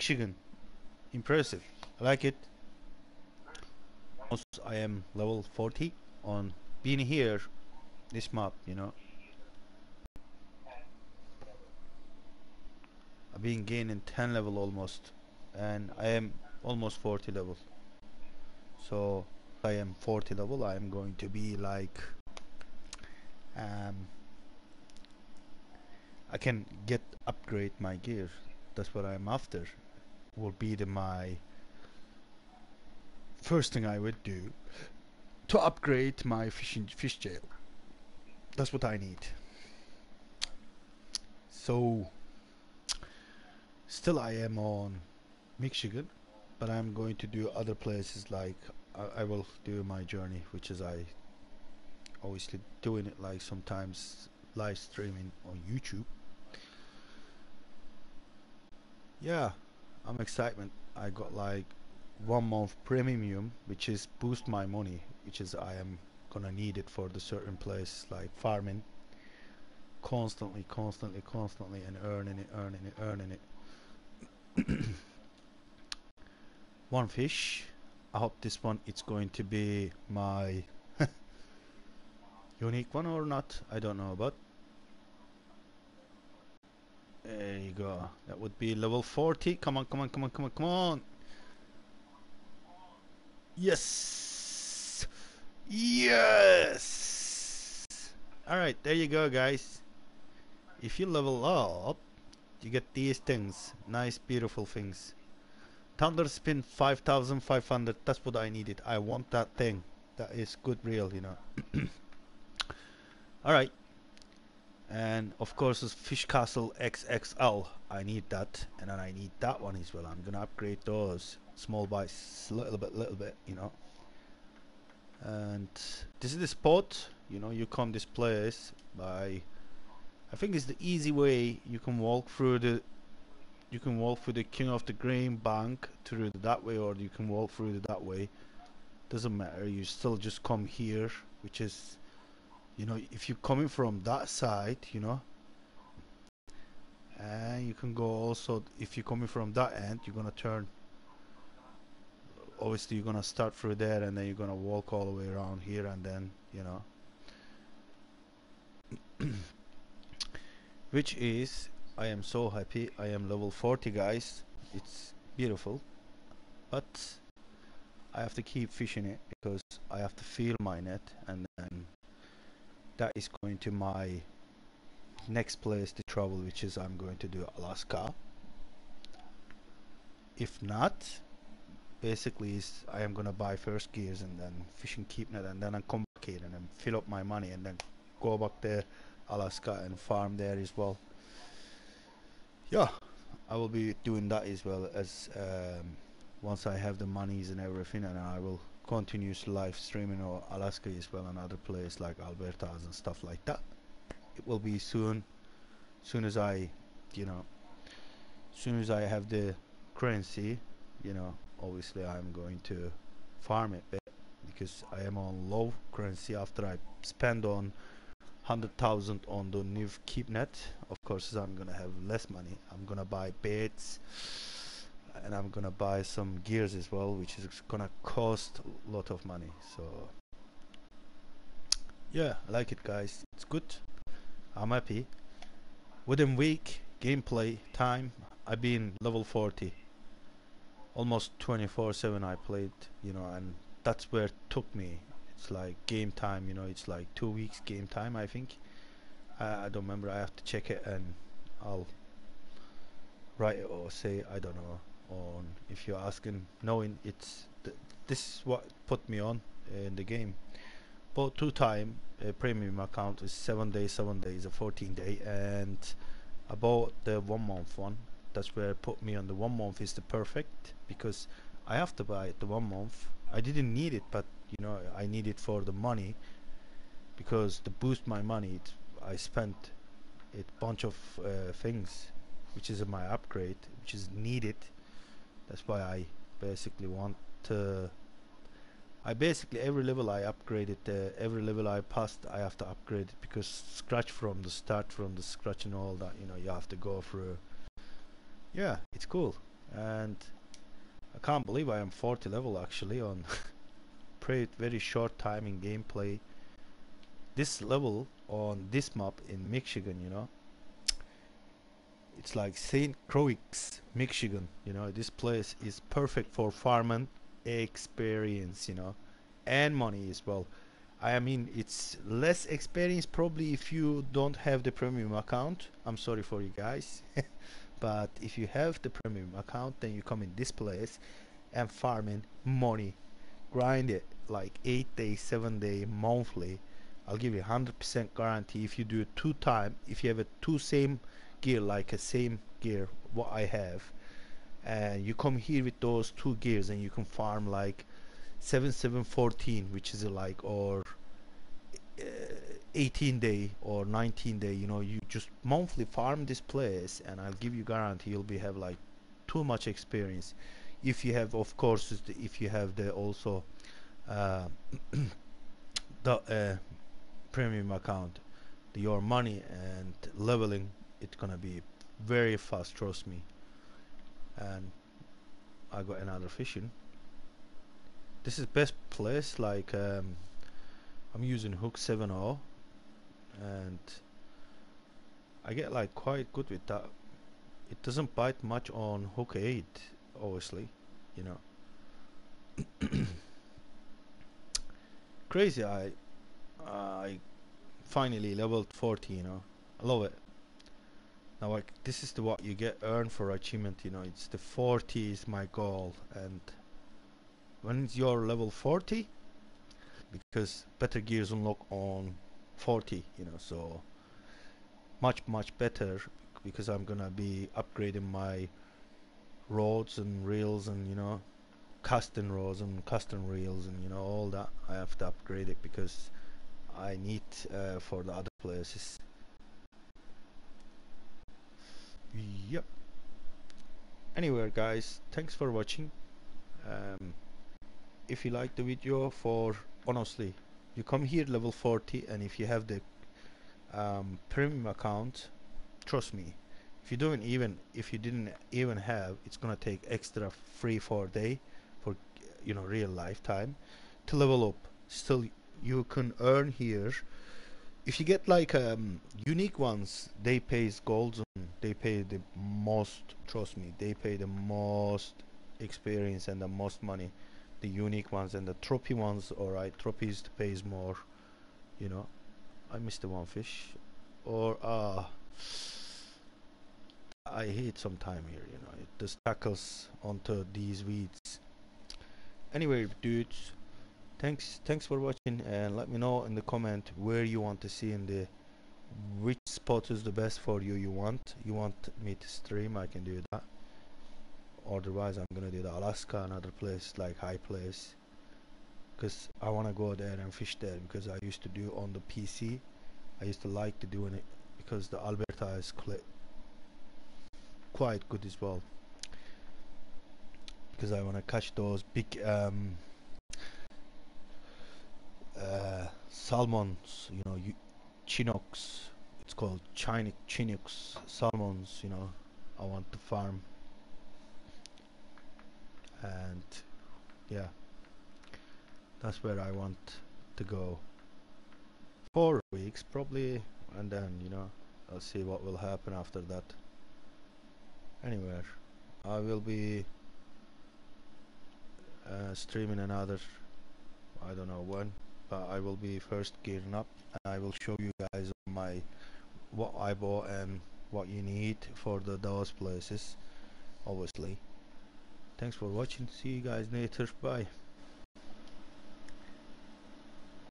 Michigan. Impressive. I like it. I am level 40 on being here. This map, you know. I've been gaining 10 level almost, and I am almost 40 level. So I am 40 level. I am going to be like um, I can get upgrade my gear that's what I'm after will be the my first thing I would do to upgrade my fishing fish jail. That's what I need. So still I am on Michigan but I'm going to do other places like I, I will do my journey which is I obviously doing it like sometimes live streaming on YouTube. Yeah I'm excited I got like one month premium which is boost my money which is I am gonna need it for the certain place like farming. Constantly constantly constantly and earning it earning it earning it. One fish. I hope this one it's going to be my unique one or not. I don't know but there you go. That would be level 40. Come on, come on, come on, come on, come on. Yes! Yes! Alright, there you go, guys. If you level up, you get these things. Nice, beautiful things. Thunder spin 5500. That's what I needed. I want that thing. That is good, real, you know. Alright and of course fish castle xxl i need that. And then i need that one as well. I'm gonna upgrade those. Small by little bit little bit you know. And this is the spot you know you come this place by i think it's the easy way. You can walk through the you can walk through the king of the green bank through that way or you can walk through that way. Doesn't matter. You still just come here which is you know if you're coming from that side you know and you can go also if you're coming from that end you're gonna turn obviously you're gonna start through there and then you're gonna walk all the way around here and then you know. Which is I am so happy. I am level 40 guys. It's beautiful. But I have to keep fishing it because I have to feel my net and then that is going to my next place to travel which is I'm going to do Alaska. If not basically is I am gonna buy first gears and then fishing keep net and then I come back here and then fill up my money and then go back there Alaska and farm there as well. Yeah I will be doing that as well as um, once I have the monies and everything and I will continuous live streaming or Alaska as well and other places like Alberta's and stuff like that it will be soon. Soon as I you know soon as I have the currency you know obviously I'm going to farm it because I am on low currency after I spend on 100,000 on the new keepnet of course I'm gonna have less money. I'm gonna buy beds and I'm gonna buy some gears as well which is gonna cost a lot of money so. Yeah I like it guys. It's good. I'm happy. Within week gameplay time I've been level 40 almost 24 7 I played you know and that's where it took me. It's like game time you know it's like two weeks game time I think. I, I don't remember. I have to check it and I'll write it or say I don't know on if you're asking knowing it's th this is what put me on in the game. But two time uh, premium account is seven days seven days a 14 day and about the one month one that's where put me on. The one month is the perfect because I have to buy it the one month. I didn't need it but you know I need it for the money because to boost my money it, I spent a bunch of uh, things which is my upgrade which is needed that's why I basically want to I basically every level I upgraded uh, every level I passed I have to upgrade it because scratch from the start from the scratch and all that you know you have to go through. Yeah it's cool. And I can't believe I am 40 level actually on pretty very short time in gameplay. This level on this map in Michigan you know it's like St. Croix Michigan you know? This place is perfect for farming experience you know? And money as well. I mean it's less experience probably if you don't have the premium account. I'm sorry for you guys. But if you have the premium account then you come in this place and farming money. Grind it like 8 day 7 day monthly. I'll give you 100% guarantee if you do it two time if you have a two same gear like a same gear what I have. And you come here with those two gears and you can farm like 7714 which is like or uh, 18 day or 19 day you know you just monthly farm this place and I'll give you guarantee you'll be have like too much experience. If you have of course if you have the also uh, the uh, premium account your money and leveling it's gonna be very fast trust me. And I got another fishing. This is best place like um, I'm using hook 7.0 and I get like quite good with that. It doesn't bite much on hook 8 obviously you know. Crazy I I finally leveled 40 you know. I love it now this is the what you get earned for achievement you know it's the 40 is my goal and when you're level 40 because better gears unlock on 40 you know so much much better because I'm gonna be upgrading my rods and reels and you know custom rods and custom reels and you know all that I have to upgrade it because I need uh, for the other places yep. Anyway guys thanks for watching. Um, if you like the video for honestly you come here level 40 and if you have the um, premium account trust me if you don't even if you didn't even have it's gonna take extra free for day for you know real lifetime to level up. Still you can earn here. If you get like um, unique ones they pays gold they pay the most trust me they pay the most experience and the most money. The unique ones and the trophy ones alright trophies pays more you know. I missed the one fish. Or ah uh, I hate some time here you know. It just tackles onto these weeds. Anyway dudes thanks thanks for watching and let me know in the comment where you want to see in the which spot is the best for you? You want you want me to stream I can do that. Otherwise I'm gonna do the Alaska another place like high place. Because I want to go there and fish there because I used to do on the PC I used to like to doing it because the Alberta is quite good as well. Because I want to catch those big um, uh, salmons you know you, chinooks. It's called Chinook chinooks salmons you know I want to farm. And yeah that's where I want to go. Four weeks probably and then you know I'll see what will happen after that. Anywhere. I will be uh, streaming another I don't know when but I will be first gearing up and I will show you guys my what I bought and what you need for the those places obviously. Thanks for watching. See you guys later. Bye